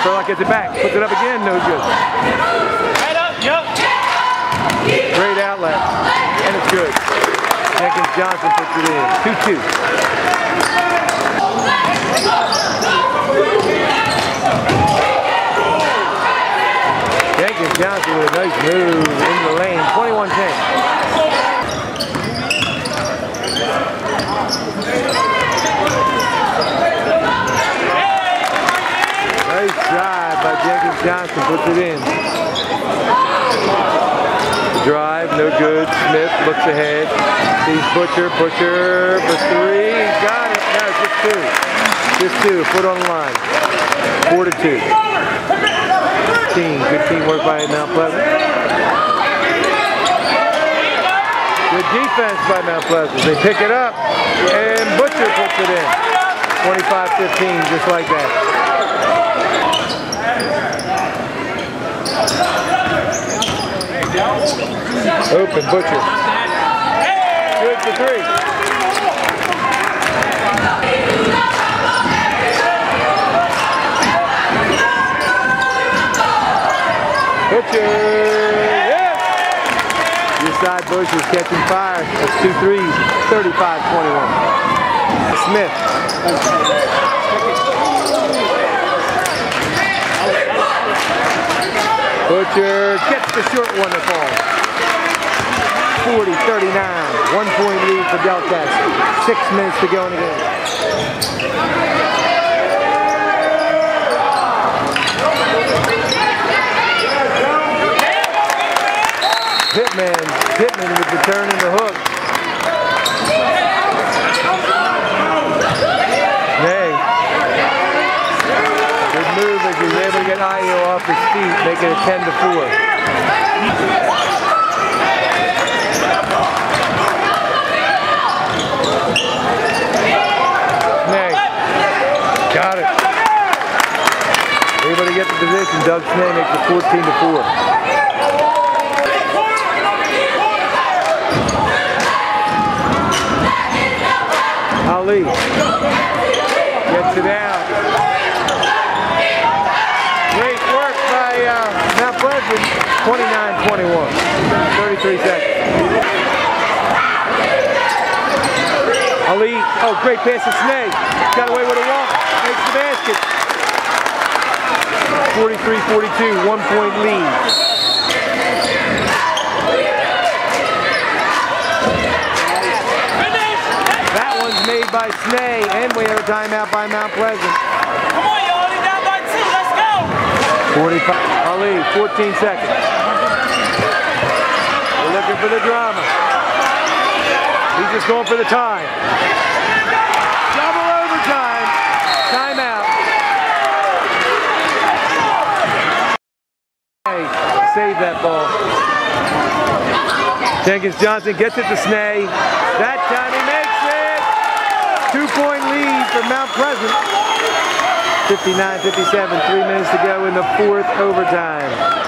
Spurlock gets it back. Puts it up again. No good. Right up, yep. Great outlet. And it's good. Jenkins Johnson puts it in. 2-2. Jenkins Johnson with a nice move into the lane. 21-10. Nice drive by Jenkins Johnson. Puts it in. Drive, no good. Smith looks ahead. Sees Butcher. Butcher for three. Got it. No, just two. Just two. Foot on the line. Four to two. Team. Good teamwork by Mount Pleasant. Good defense by Mount Pleasant. They pick it up. And Butcher puts it in. 25-15, just like that. Open, Butcher. Good for three. Butcher. Yes! Inside Bush is catching fire. That's two threes. 35-21. Smith. Butcher gets the short one to fall. 40, 39. One point lead for Deltas. Six minutes to go in the game. Pittman, Pittman with the turn and the hook. Nay. Good move as he's able to get Io off his feet, make it a 10 to 4. Sneh. Got it. To get the position. Doug Sneh makes it 14 to 4. Ali gets it out. Great work by uh, Mount Pleasant. 29-21. 33 seconds. Ali, oh, great pass to Sneh. Got away with a walk. Makes the basket. 43-42, one point lead. That one's made by Sneh, and we have a timeout by Mount Pleasant. Come on, y'all. Only down by two. Let's go. 45, Ali, 14 seconds. We're looking for the drama. He's just going for the time. Double overtime. Timeout. Save that ball. Jenkins Johnson gets it to Sneh. That time he makes it. Two point lead for Mount Pleasant. 59-57, three minutes to go in the fourth overtime.